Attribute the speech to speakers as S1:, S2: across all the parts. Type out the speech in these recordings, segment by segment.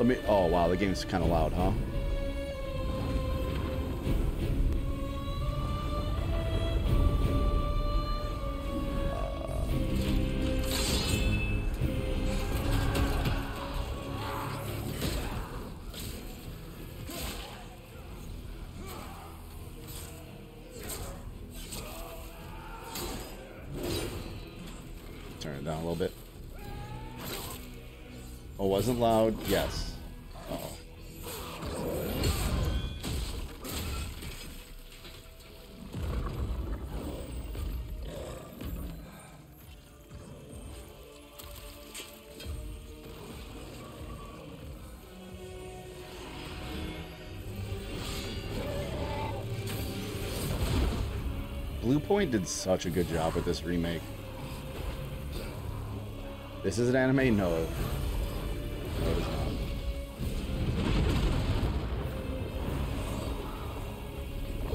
S1: Let me. Oh wow, the game's kind of loud, huh? Turn it down a little bit. Oh, wasn't loud? Yes. Bluepoint did such a good job with this remake. This is an anime? No. No, it is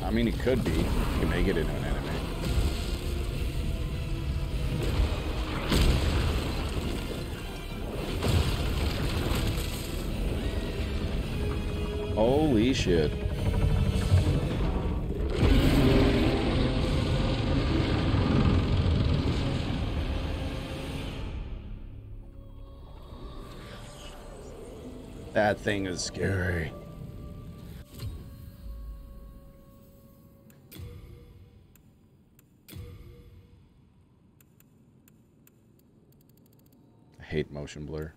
S1: not. I mean, it could be. You can make it into an anime. Holy shit. That thing is scary. I hate motion blur.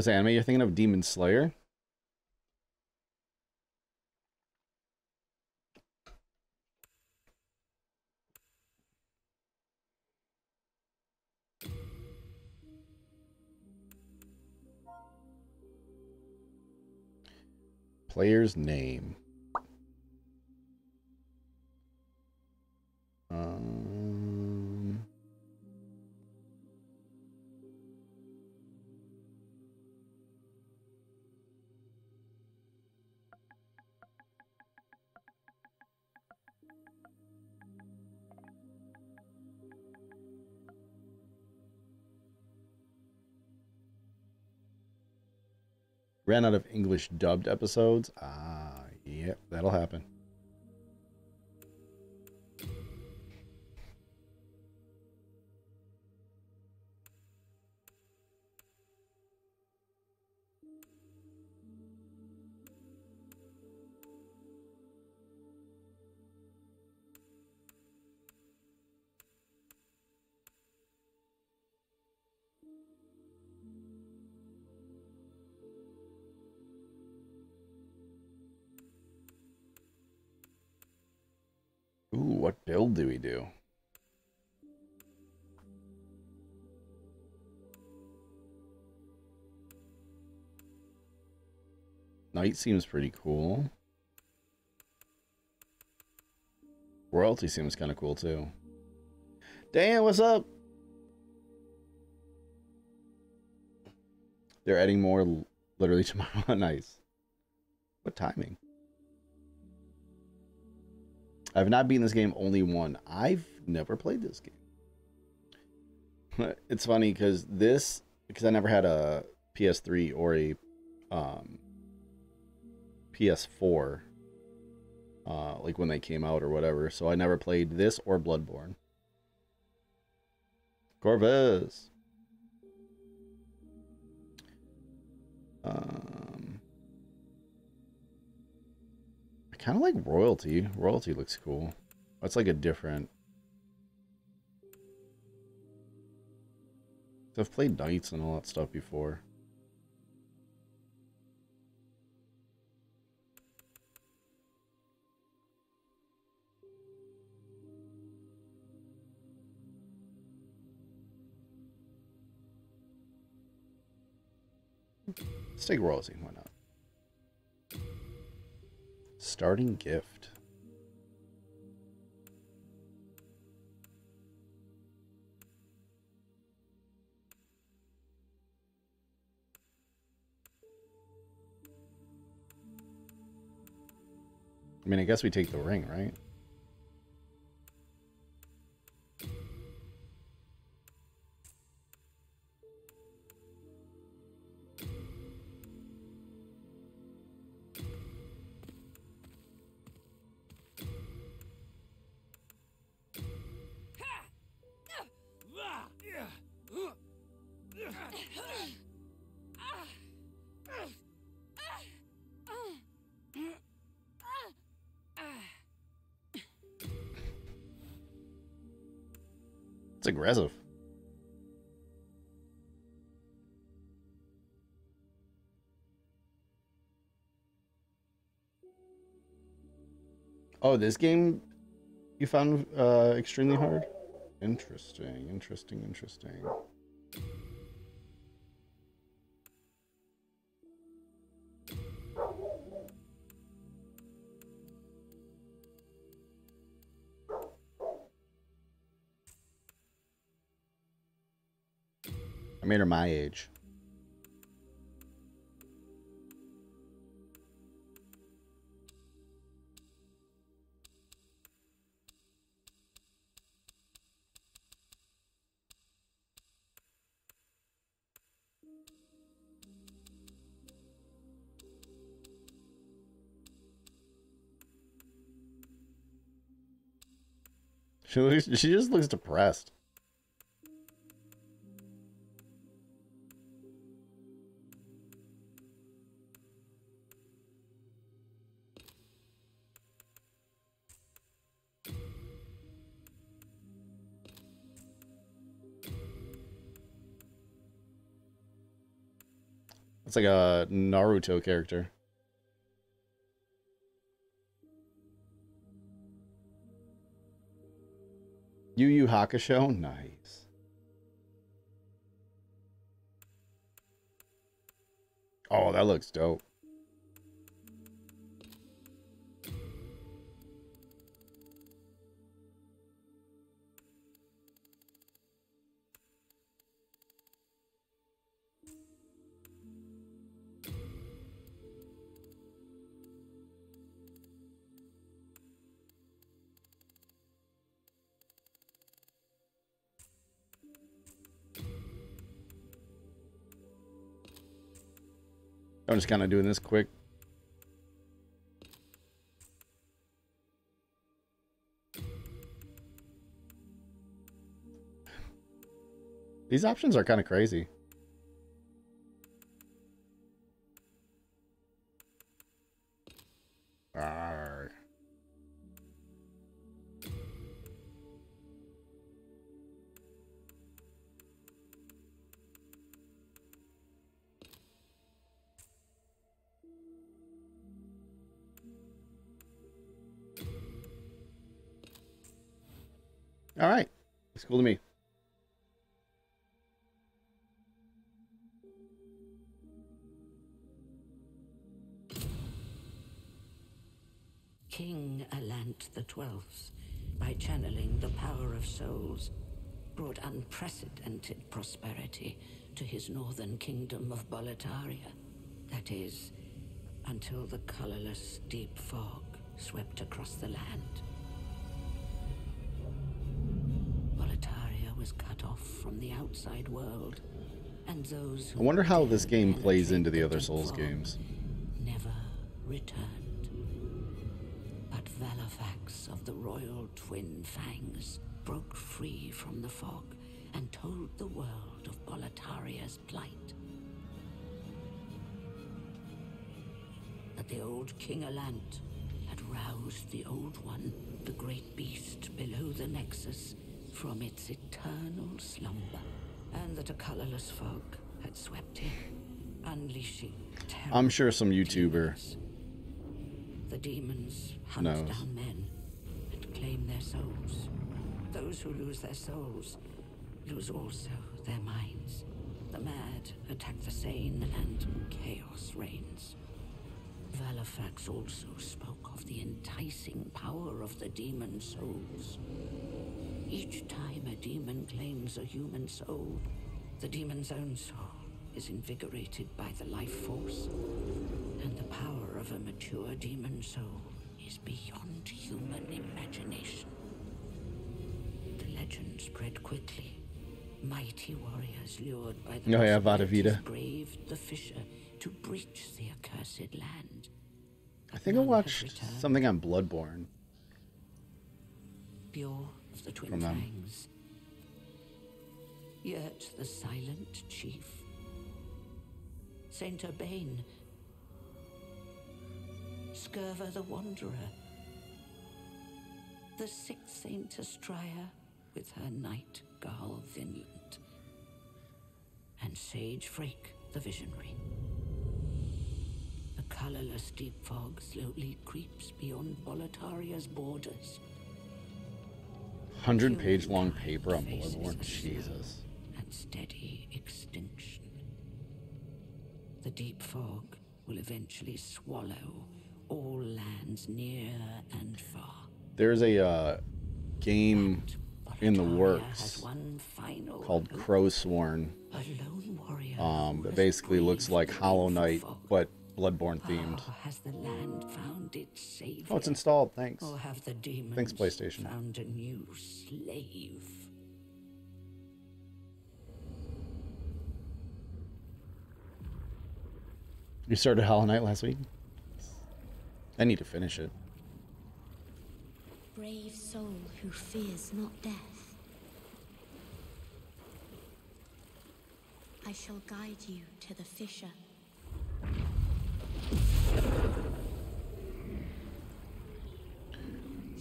S1: What's the anime you're thinking of? Demon Slayer? Player's name. Ran out of English dubbed episodes. Ah, yep, that'll happen. Seems pretty cool. Royalty seems kind of cool too. Dan, what's up? They're adding more literally tomorrow. nice. What timing? I've not beaten this game only one. I've never played this game. it's funny because this because I never had a PS3 or a um, PS4 uh, like when they came out or whatever. So I never played this or Bloodborne. Corvus. Um, I kind of like Royalty. Royalty looks cool. That's like a different. I've played Knights and all that stuff before. Let's take royalty. Why not? Starting gift. I mean, I guess we take the ring, right? It's aggressive. Oh, this game you found uh, extremely hard? Interesting, interesting, interesting. Made her my age. She she just looks depressed. It's like a Naruto character. Yu Yu Hakusho? Nice. Oh, that looks dope. I'm just kind of doing this quick. These options are kind of crazy. Cool to me.
S2: King Allant the Twelfth, by channeling the power of souls, brought unprecedented prosperity to his northern kingdom of Boletaria. That is, until the colorless deep fog swept across the land. From the outside world, and those who
S1: I wonder how this game plays into the
S2: the
S1: other Souls games.
S2: never returned. But Vallarfax of the Royal Twin Fangs broke free from the fog and told the world of Boletaria's plight. That the old King Allant had roused the Old One, the great beast below the Nexus, from its eternal slumber, and that a colorless fog had swept in, unleashing terror
S1: I'm sure some YouTuber
S2: demons. The demons hunt
S1: knows.
S2: down men and claim their souls. Those who lose their souls lose also their minds. The mad attack the sane and chaos reigns. Vallarfax also spoke of the enticing power of the demon souls. Each time a demon claims a human soul, the demon's own soul is invigorated by the life force, and the power of a mature demon soul is beyond human imagination. The legend spread quickly. Mighty warriors lured by the
S1: yeah, Vada
S2: possibilities
S1: Vida.
S2: braved the fissure to breach the accursed land.
S1: I think I
S2: None have
S1: watched something on Bloodborne.
S2: pure of the twin fangs. Yet the silent chief, Saint Urbain, Scirvir the Wanderer, the sixth Saint Astraea with her knight Garl Vinland, and Sage Freke the Visionary. The colorless deep fog slowly creeps beyond Boletaria's borders.
S1: 100 page long paper on Bloodborne. Jesus.
S2: And steady extinction. The deep fog will eventually swallow all lands near and far.
S1: There's a uh, game in the works
S2: one final
S1: called
S2: hope.
S1: Crowsworn
S2: A lone warrior
S1: um, that basically looks like Hollow Knight, but Bloodborne ah, themed.
S2: How has the land found its savior?
S1: Oh, it's installed. Thanks.
S2: Or have the demons
S1: Thanks, PlayStation.
S2: found a new slave?
S1: You started Hollow Knight last week? I need to finish it.
S3: Brave soul who fears not death. I shall guide you to the fissure.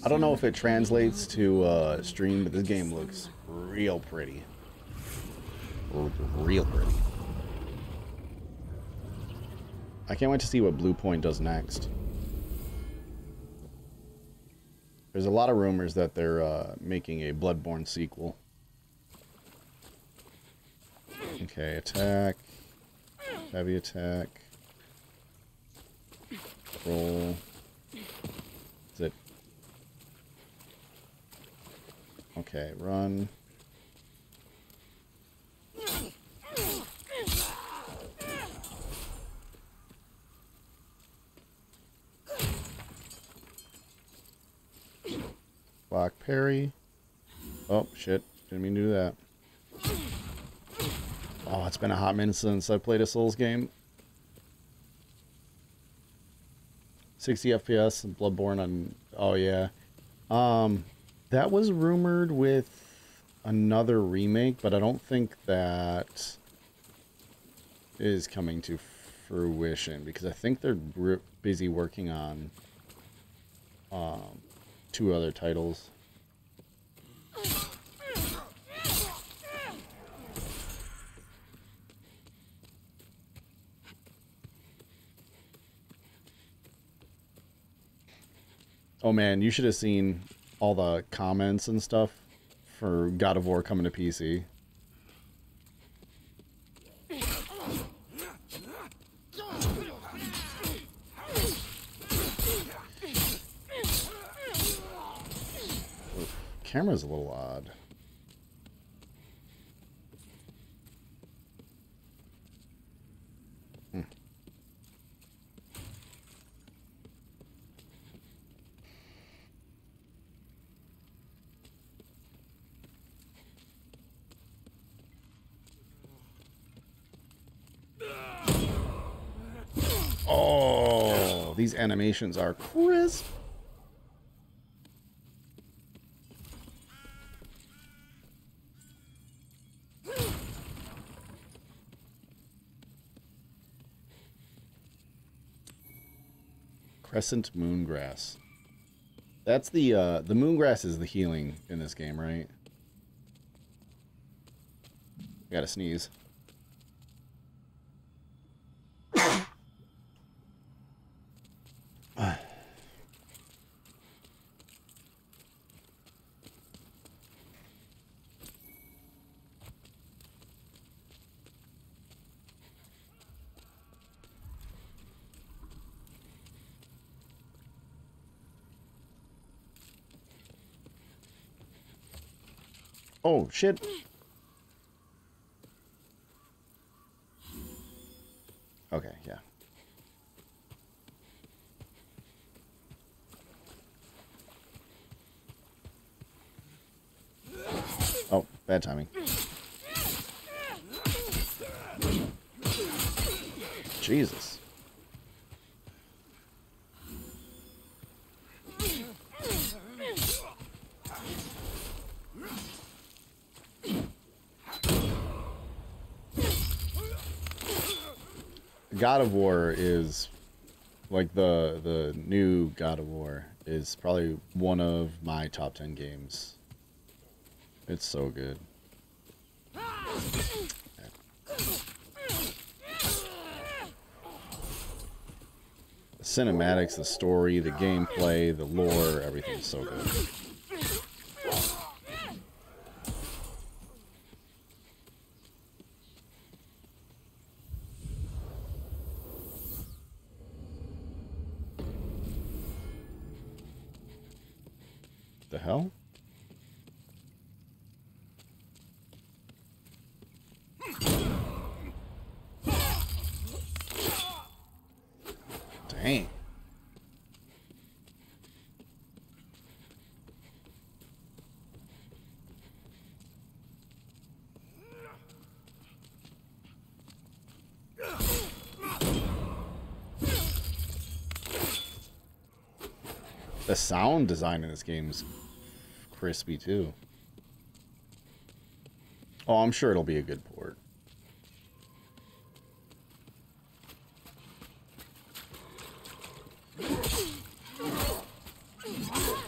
S1: I don't know if it translates to uh, stream, but this game looks real pretty. Real pretty. I can't wait to see what Bluepoint does next. There's a lot of rumors that they're uh, making a Bloodborne sequel. Okay, attack. Heavy attack. Roll. Is it Okay, run. Block parry. Oh, shit. Didn't mean to do that. Oh, it's been a hot minute since I played a Souls game. 60 FPS and Bloodborne on. Oh, yeah. Um, that was rumored with another remake, but I don't think that is coming to fruition because I think they're busy working on um, two other titles. Oh man, you should have seen all the comments and stuff for God of War coming to PC. Camera's a little odd. Hmm. Oh, these animations are crisp. Crescent moongrass. That's the uh the moongrass is the healing in this game, right? Gotta sneeze. Oh shit. Okay, yeah. Bad timing. Jesus. God of War is like the the new God of War is probably one of my top 10 games. It's so good. The cinematics, the story, the gameplay, the lore, everything's so good. The hell? Dang. The sound design in this game is crispy too. Oh, I'm sure it'll be a good port.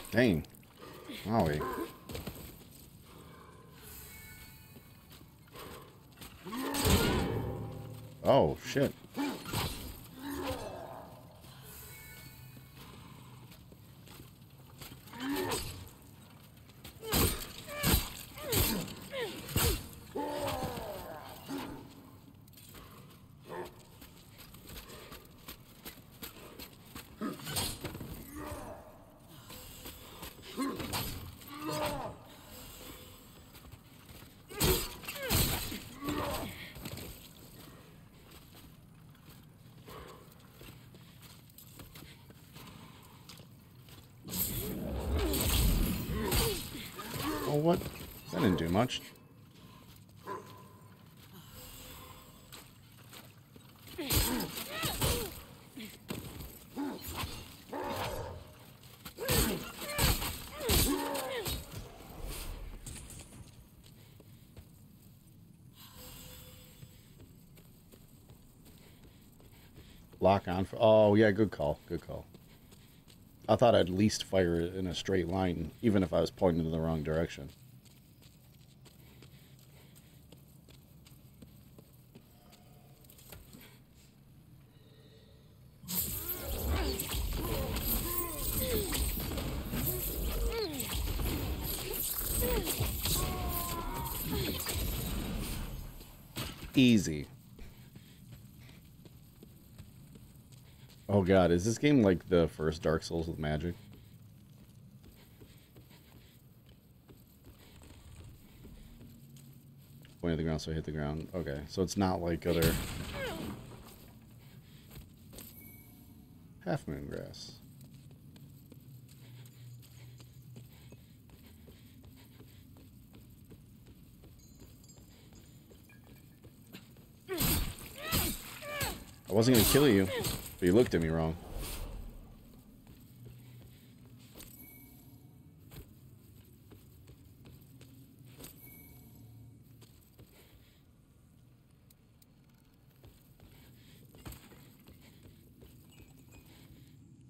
S1: Dang. Wowie. Do much. Lock on for. Oh, yeah, good call. Good call. I thought I'd at least fire it in a straight line, even if I was pointing in the wrong direction. Easy. Oh god, is this game like the first Dark Souls with magic? Point at the ground so I hit the ground. Okay, so it's not like other... Half Moon Grass. Wasn't gonna kill you, but you looked at me wrong.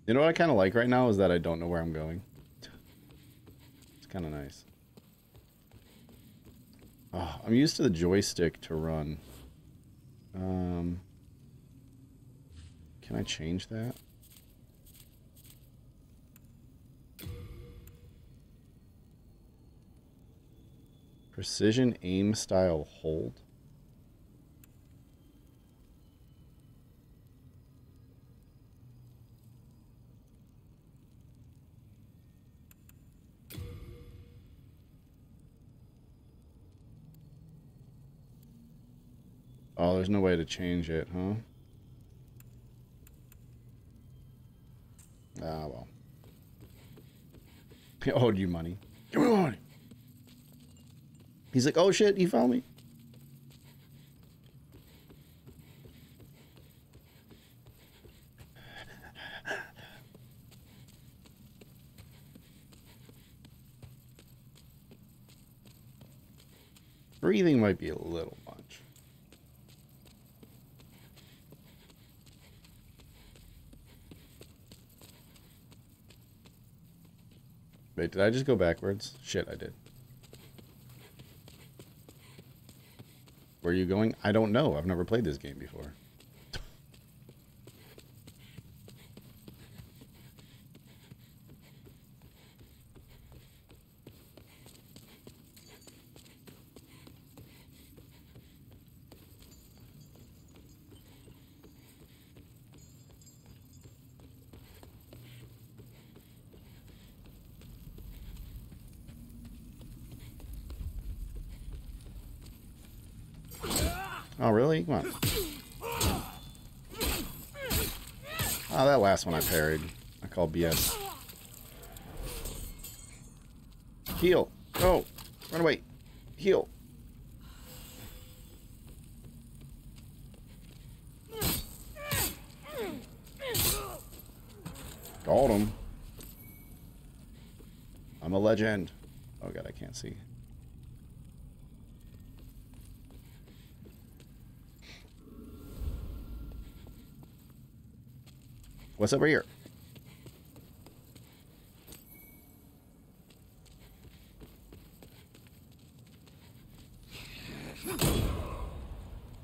S1: You know what I kind of like right now is that I don't know where I'm going. It's kind of nice. Oh, I'm used to the joystick to run. Um, can I change that? Precision aim style hold. Oh, there's no way to change it, huh? Ah, well. I owed you money. Give me money. He's like, oh shit, you found me. Breathing might be a little Wait, did I just go backwards? Shit, I did. Where are you going? I don't know. I've never played this game before. Oh, really? Come on. Oh, that last one I parried. I call BS. Heal. Go. Run away. Heal. Got him. I'm a legend. Oh god, I can't see. What's over here?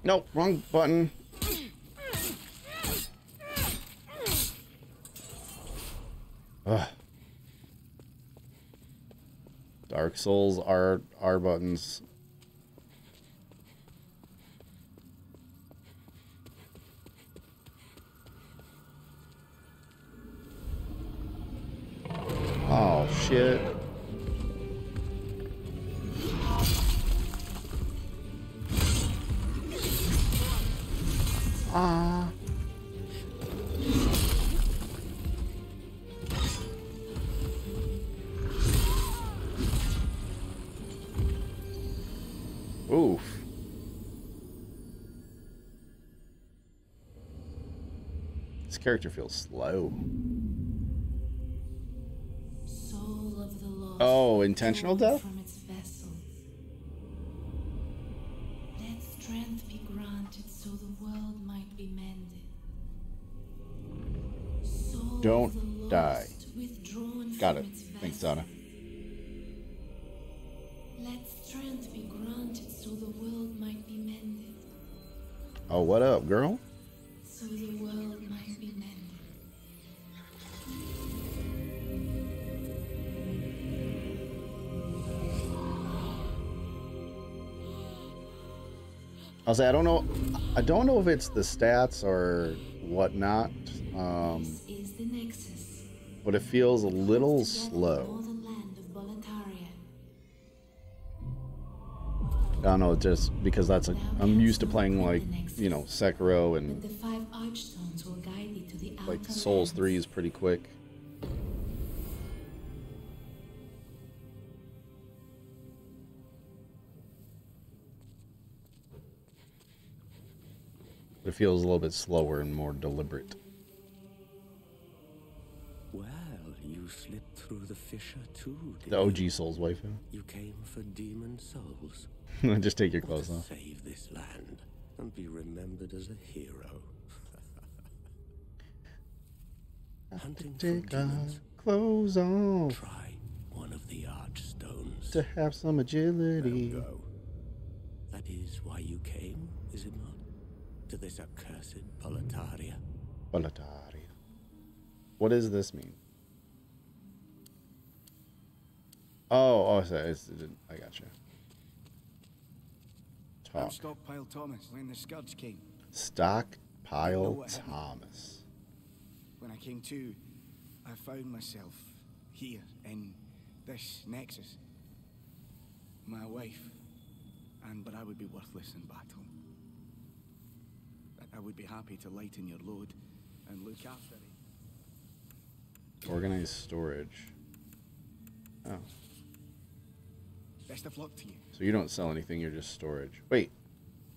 S1: Nope, wrong button. Ugh. Dark Souls are are buttons. Oh shit. Ah. Oof. This character feels slow. Intentional death?
S3: From its vessel. Let strength be granted so the world might be mended. Soul
S1: Don't die.
S3: withdrawn
S1: Got
S3: from
S1: it.
S3: its
S1: Thanks. Donna.
S3: Let strength be granted so the world might be mended.
S1: Oh, what up, girl?
S3: So
S1: I'll say I don't know. I don't know if it's the stats or whatnot, um,
S3: This is the Nexus.
S1: but it feels a little slow.
S3: northern land of Boletaria.
S1: I don't know, just because that's a. I'm used to playing like you know Sekiro and
S3: the five archstones will guide thee to the
S1: like Souls. Three is pretty quick. It feels a little bit slower and more deliberate.
S4: Well, you slipped through the fissure too, did
S1: The? OG Souls waifu.
S4: You came for demon souls.
S1: Just take your clothes off.
S4: save this land and be remembered as a hero. Hunting for
S1: Take our
S4: demons.
S1: clothes off
S4: Try one of the archstones.
S1: to have some agility.
S4: That is why you came, is it not? To this accursed Boletaria.
S1: Boletaria. What does this mean? Oh, oh, so it's, it, I got you.
S5: I'm
S1: Talk.
S5: Stockpile Thomas when the Scourge came.
S1: Stockpile
S5: what.
S1: Thomas.
S5: When I came to, I found myself here in this nexus. My wife, and but I would be worthless in battle. I would be happy to lighten your load and look after you.
S1: Organized storage. Oh.
S5: Best of luck to you.
S1: So you don't sell anything, you're just storage. Wait,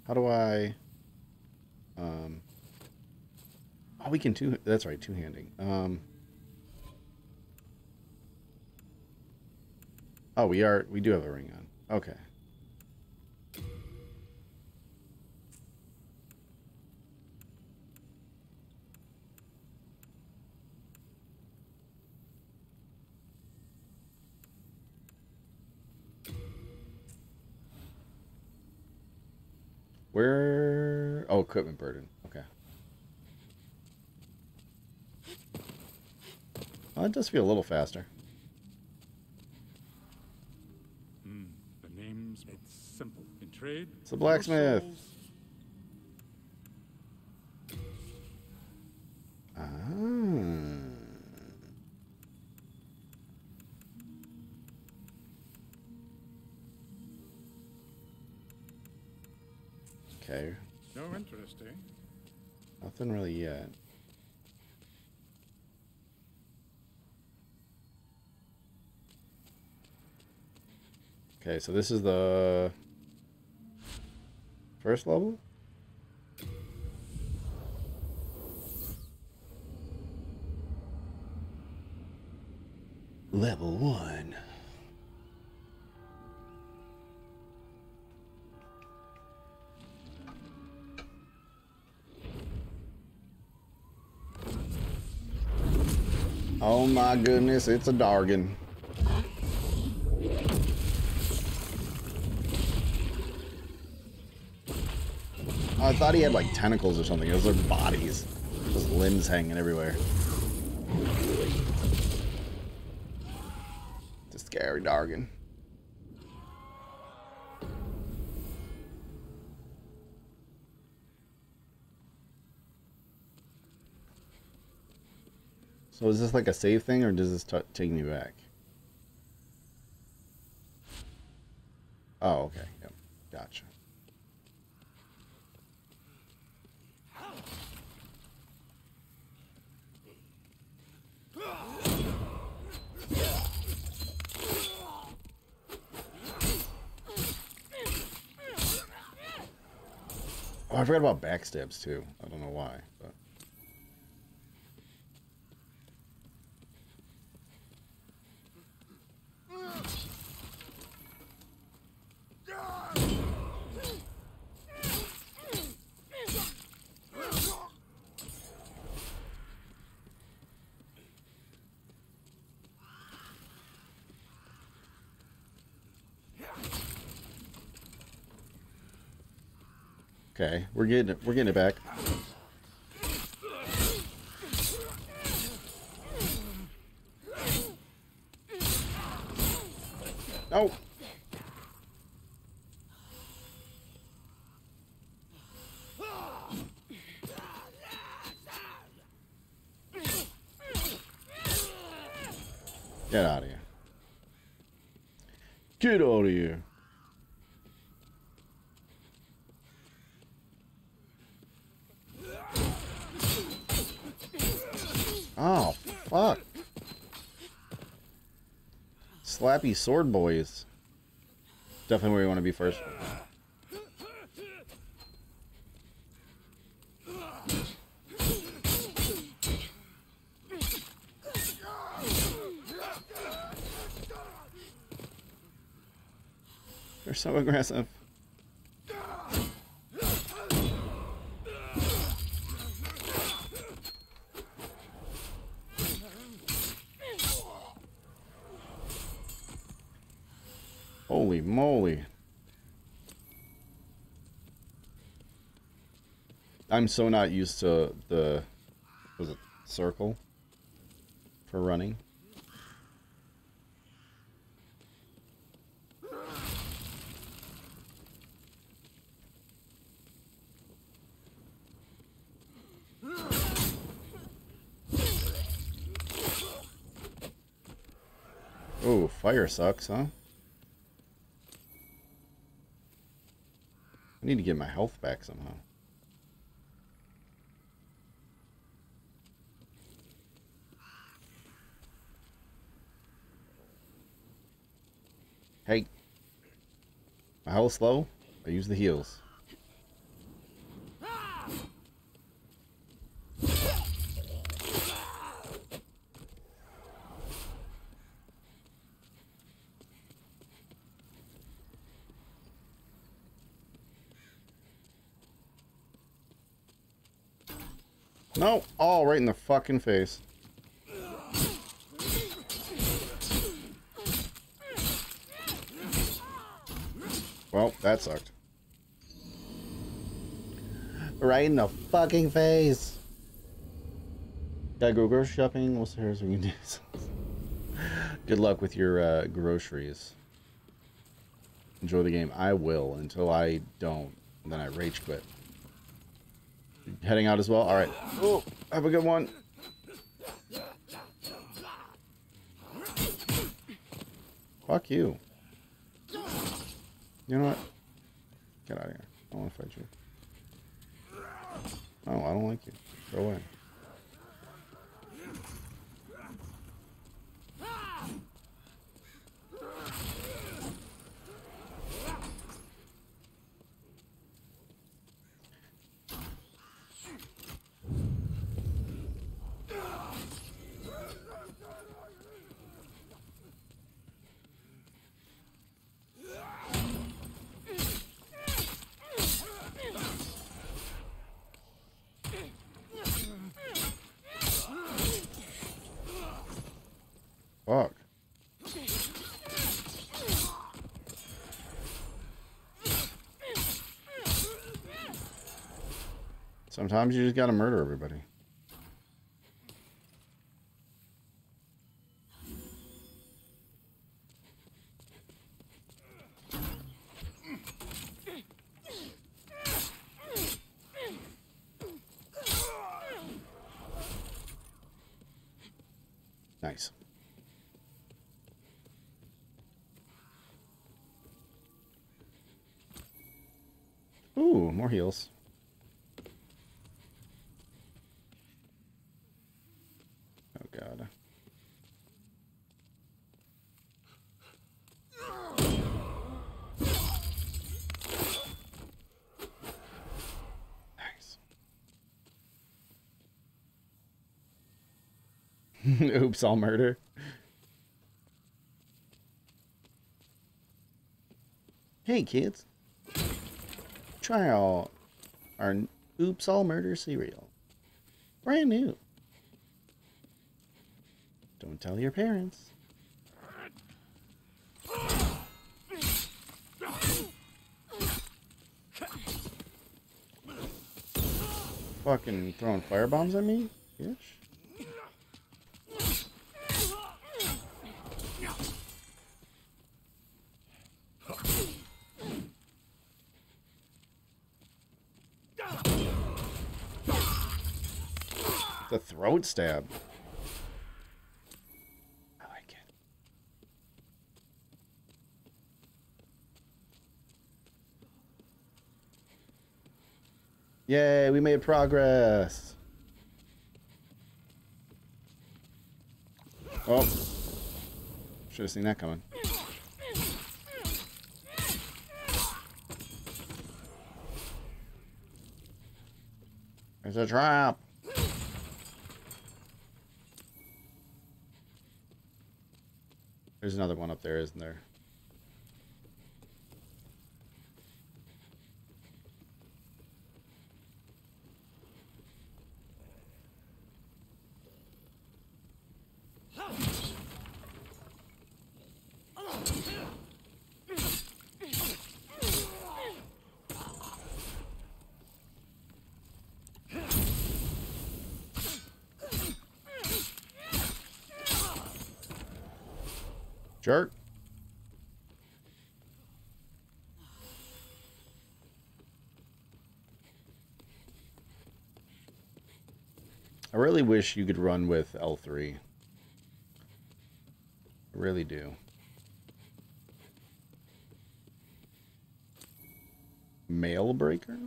S1: how do I... Um... Oh, we can two... That's right, two-handing. Um... Oh, we are... We do have a ring on. Okay. Where? Oh, equipment burden. Okay. Oh, it does feel a little faster.
S6: Hmm. The name's it's simple. In trade,
S1: It's the blacksmith. Ah. Okay,
S6: No interest, eh?
S1: nothing really yet. Okay, so this is the first level? Level one. Oh my goodness, it's a Dargan. I thought he had like tentacles or something. Those are bodies. Just limbs hanging everywhere. It's a scary Dargan. So is this like a save thing, or does this take me back? Oh, okay. Yep. Gotcha. Oh, I forgot about backstabs too. I don't know why, but we're getting it. We're getting it back. No. Get out of here. Get out of here. Oh, fuck. Slappy sword boys. Definitely where you want to be first. They're so aggressive. Holy moly. I'm so not used to the was it circle for running. Oh, fire sucks, huh? I need to get my health back somehow. Hey. My health slow. I use the heals. No, all right in the fucking face. That sucked. Right in the fucking face. Gotta go grocery shopping. What's the hardest we can do? Good luck with your uh, groceries. Enjoy the game. I will until I don't. Then I rage quit. Heading out as well? Alright. Oh, have a good one. Fuck you. You know what? Get out of here. I don't want to fight you. Oh, I don't like you. Go away. Sometimes you just gotta murder everybody. Nice. Ooh, more heals. Oh god. Nice. Oops, all murder. Hey kids. Try out our Oops All Murder cereal. Brand new. Don't tell your parents. Fucking throwing firebombs at me, bitch. The throat stab. I like it. Yay, we made progress. Oh. Should have seen that coming. There's a trap. There's another one up there, isn't there? I really wish you could run with L3. I really do. Mail breaker?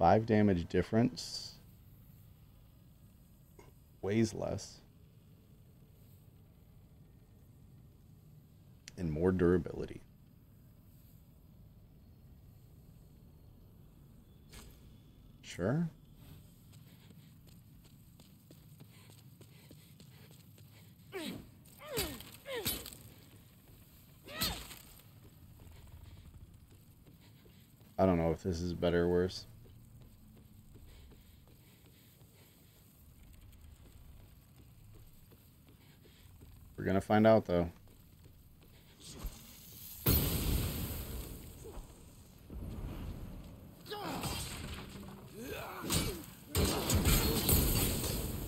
S1: Five damage difference. Weighs less. And more durability. Sure. I don't know if this is better or worse. We're gonna find out though.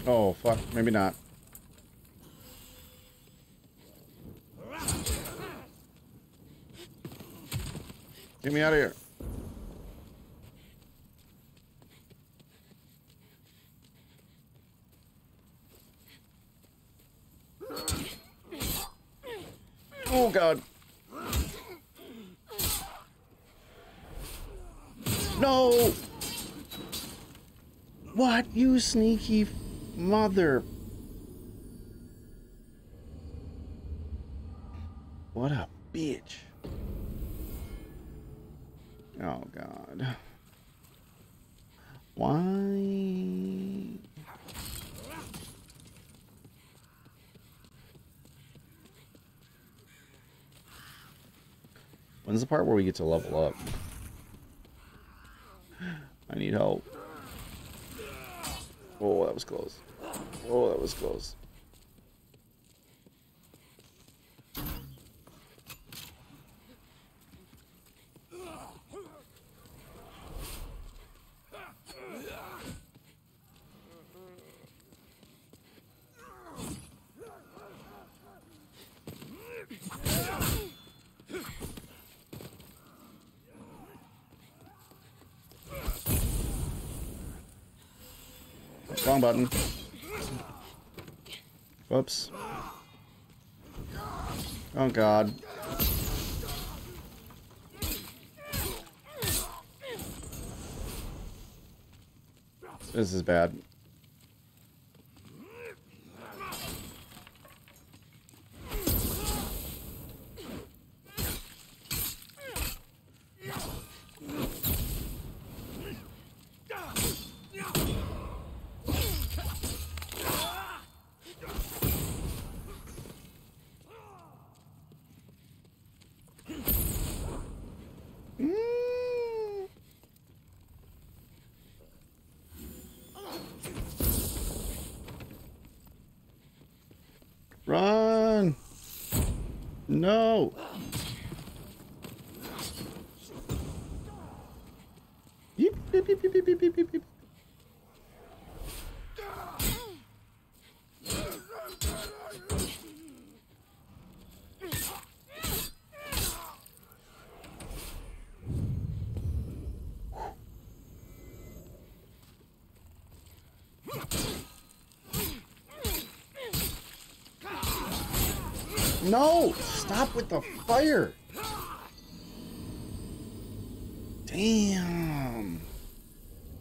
S1: Oh, fuck. Maybe not. Get me out of here. Oh, God. No! What, you sneaky mother... What a bitch. Oh, God. Why? When's the part where we get to level up? I need help. Oh, that was close. Oh, that was close. Button. Whoops. Oh god. This is bad. No! Stop with the fire! Damn!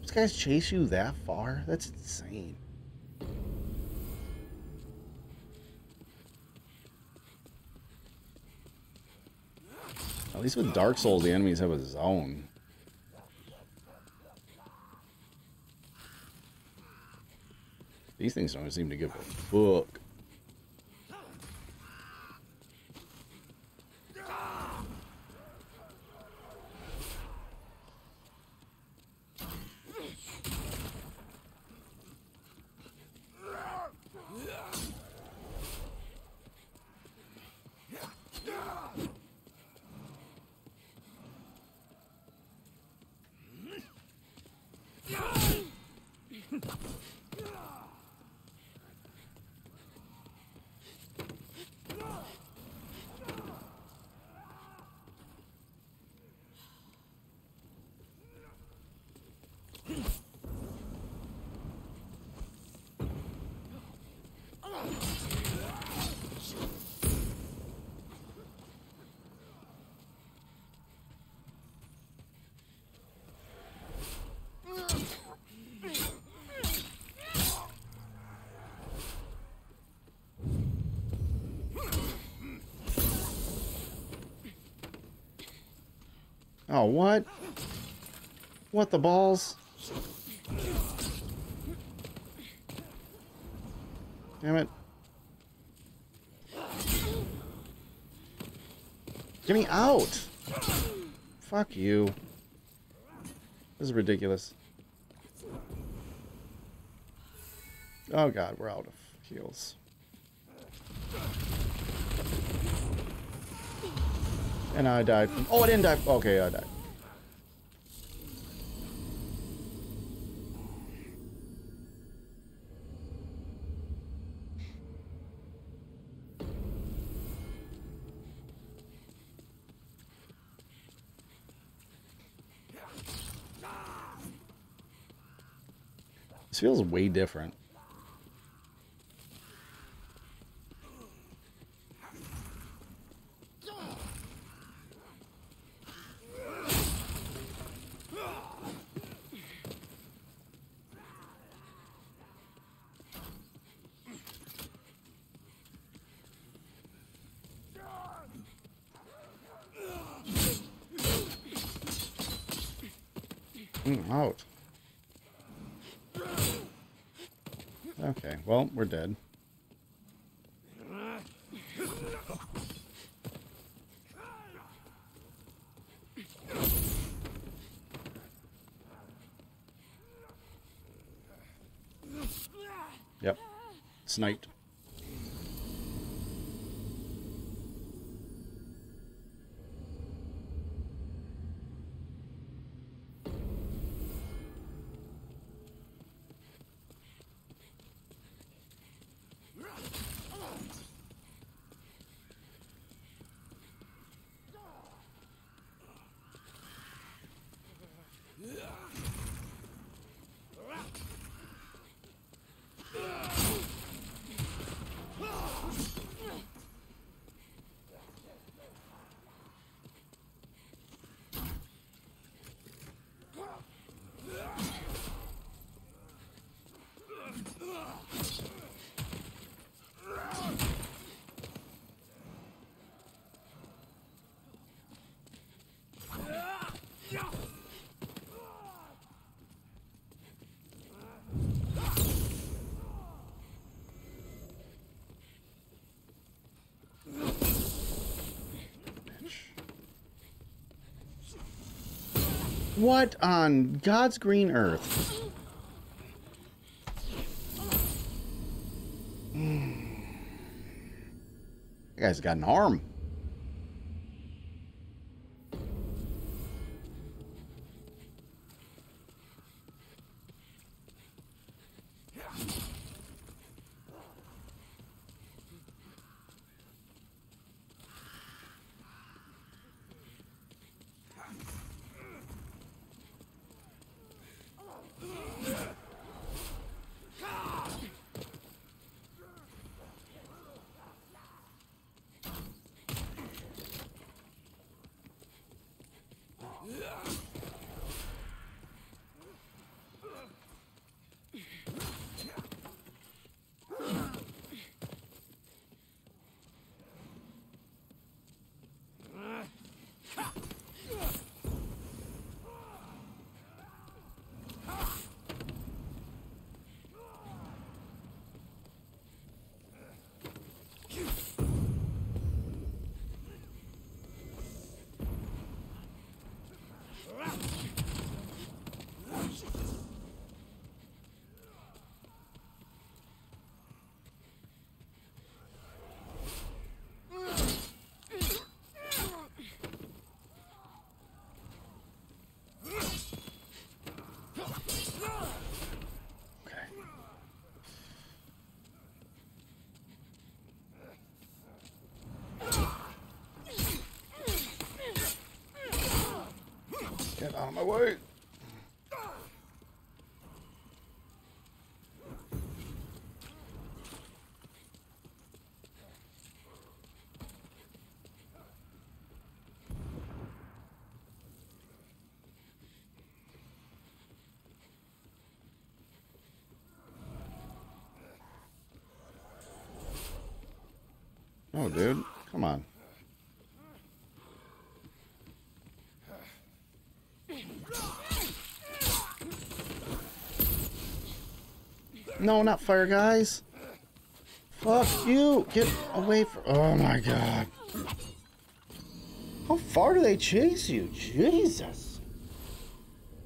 S1: These guys chase you that far? That's insane. At least with Dark Souls, the enemies have a zone. These things don't seem to give a fuck. Oh, what? What the balls? Damn it. Get me out! Fuck you. This is ridiculous. Oh god, we're out of heals. And I died. Oh, I didn't die. Okay, I died. Feels way different. Mm, out. Okay, well, we're dead. What on God's green earth? Hmm. That guy's got an arm. My way. Oh, dude. Come on. No, not fire guys. Fuck you. Get away from. Oh my god. How far do they chase you? Jesus.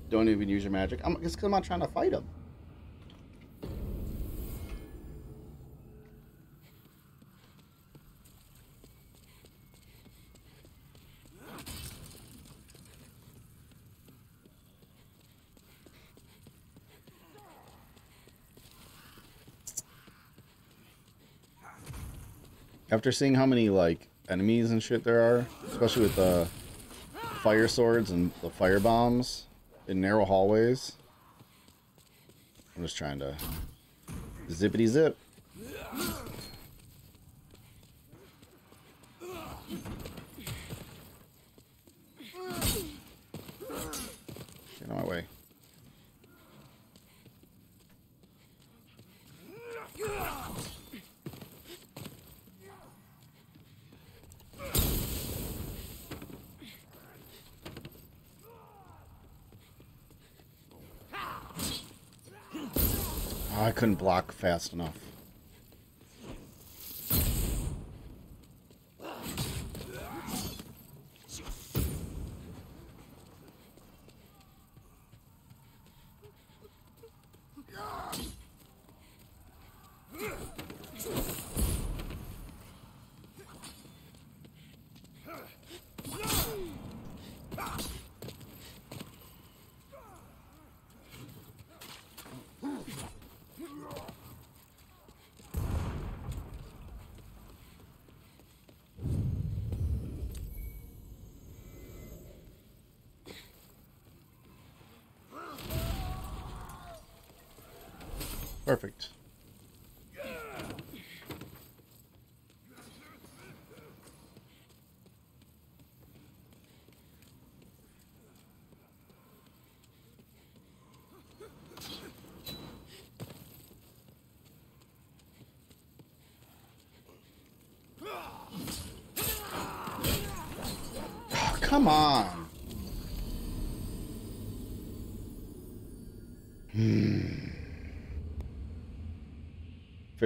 S1: Don't even use your magic. I'm just because I'm not trying to fight them. After seeing how many like enemies and shit there are, especially with the fire swords and the fire bombs in narrow hallways, I'm just trying to zippity zip. Get out of my way. Oh, I couldn't block fast enough.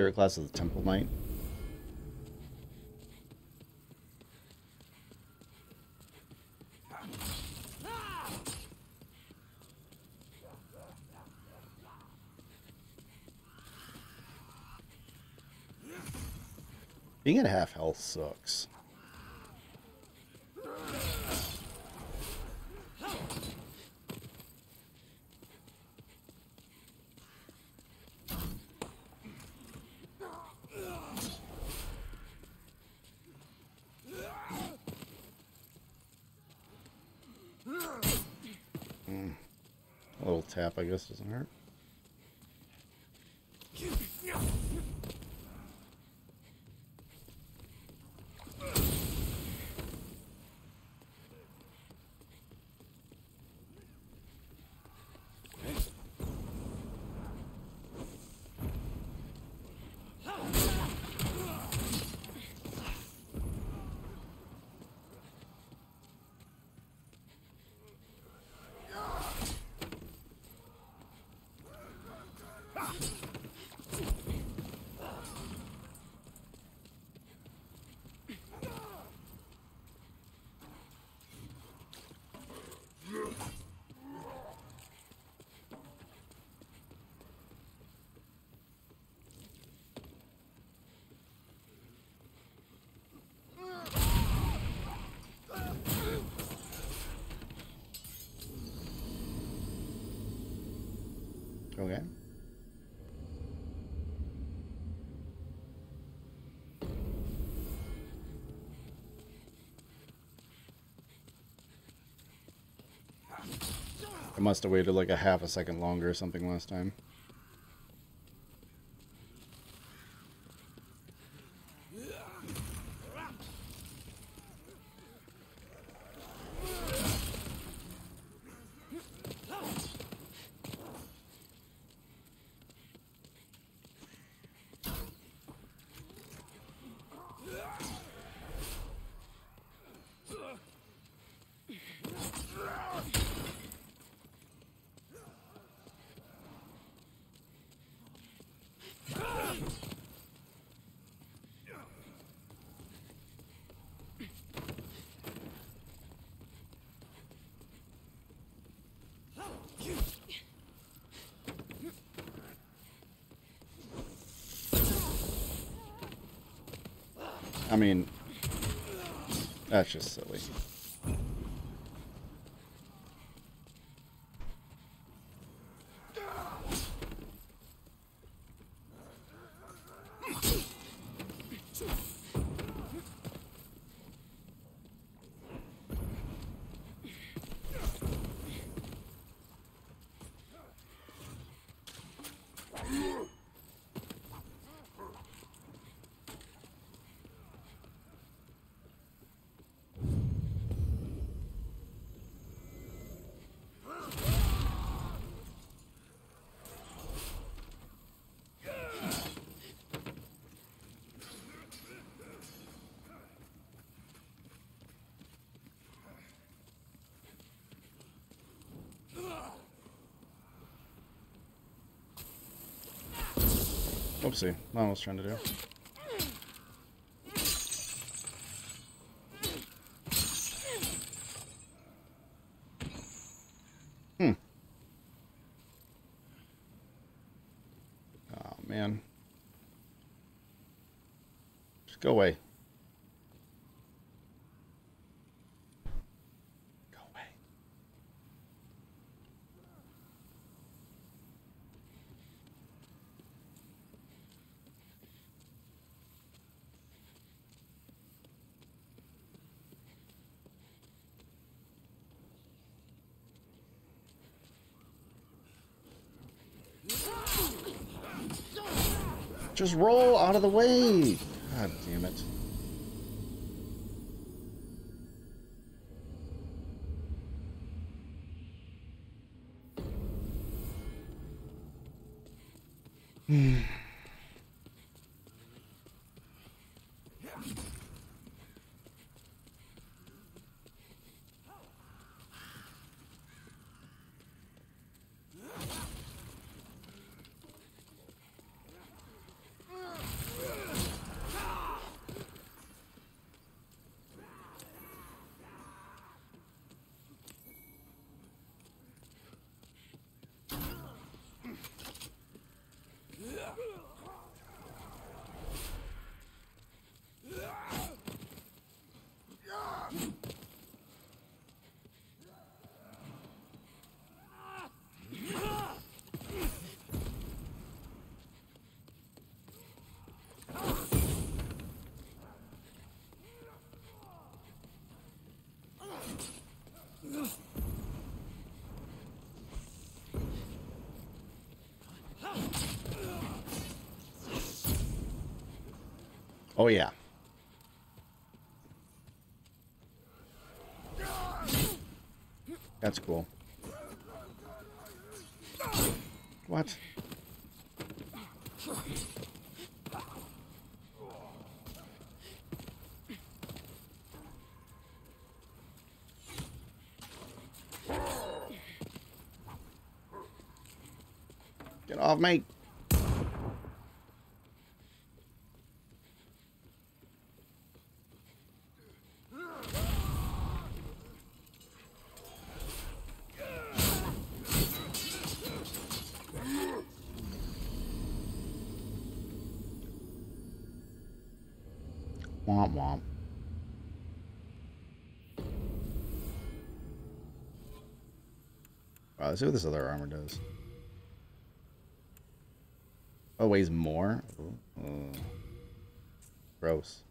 S1: Favorite class is the Temple Knight. Being at half health sucks. A little tap, I guess, doesn't hurt. I must have waited like a half a second longer or something last time. I mean, that's just silly. Not what I was trying to do. Hmm. Oh, man. Just go away. Go away. Just roll out of the way. God damn it. Oh yeah. That's cool. What? Get off me. Womp womp. Wow, let's see what this other armor does. Oh, weighs more? Ooh. Ooh. Gross.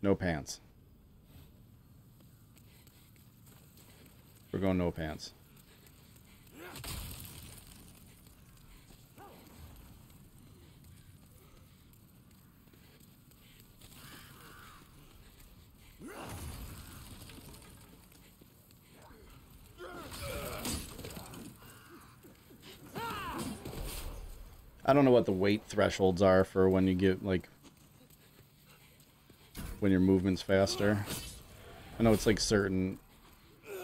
S1: No pants. We're going no pants. I don't know what the weight thresholds are for when you get like when your movement's faster. I know it's like certain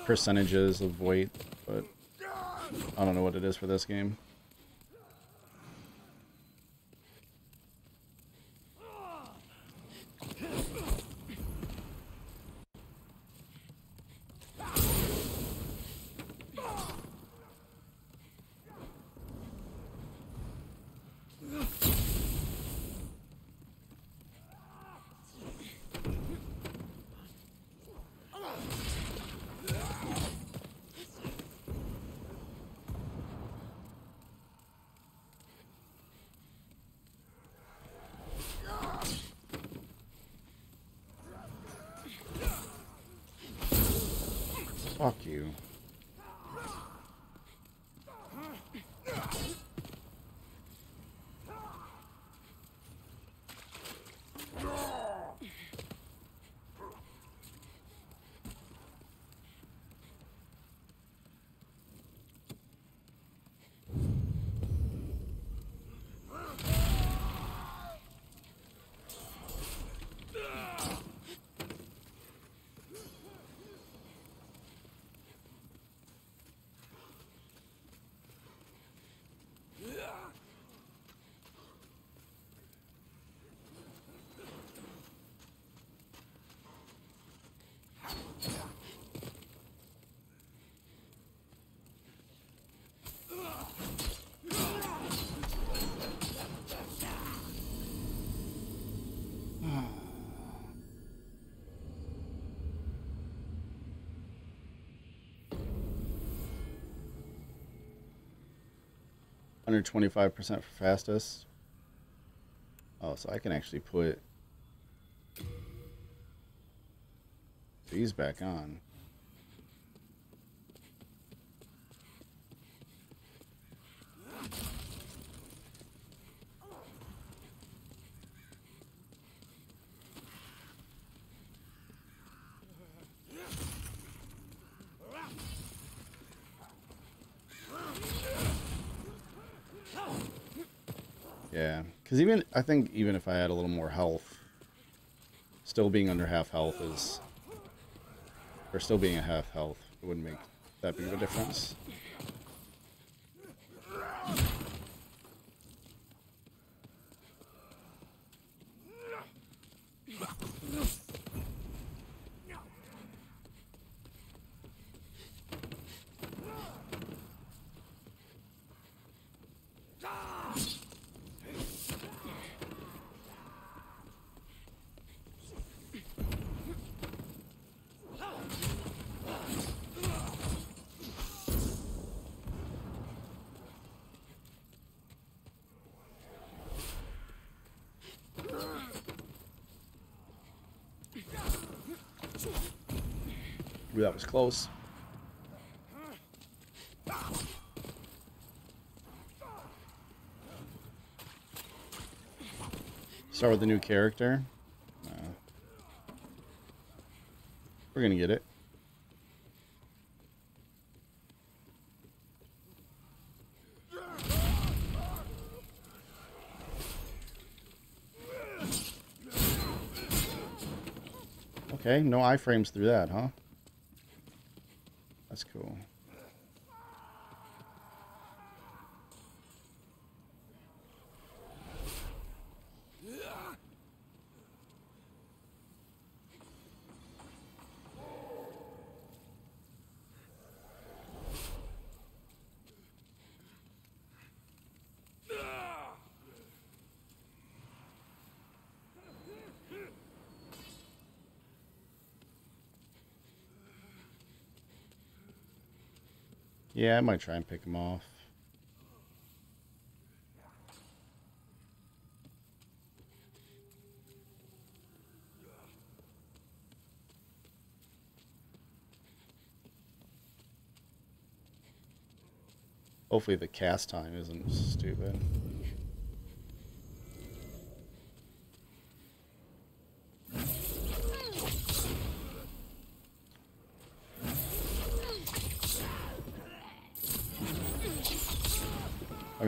S1: percentages of weight, but I don't know what it is for this game. 125% for fastest. Oh, so I can actually put these back on. Because even I think even if I had a little more health, still being under half health is, or still being at half health, it wouldn't make that big of a difference. Ooh, that was close. Start with the new character. No. We're gonna get it. Okay, no iframes through that, huh? Yeah, I might try and pick him off. Hopefully the cast time isn't stupid.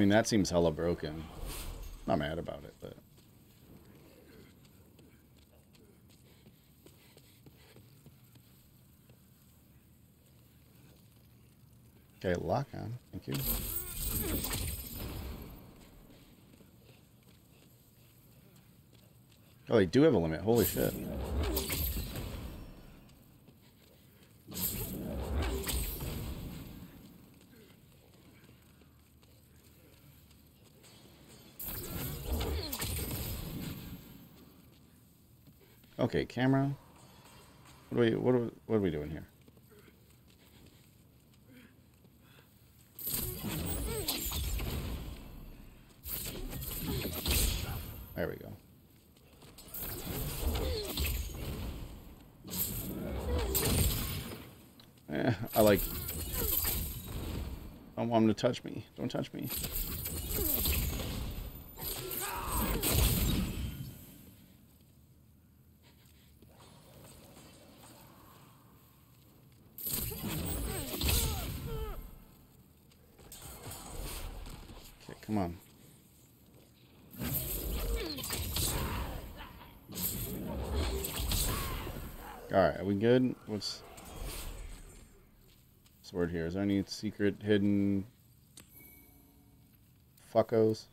S1: Mean, that seems hella broken. Not mad about it, but... Okay, lock on. Thank you. Oh, they do have a limit. Holy shit. Okay, camera. What are we what are, what are we doing here? There we go. Eh, I like... I don't want him to touch me. Don't touch me. Okay, come on. Alright, are we good? What's sword here? Is there any secret hidden fuckos?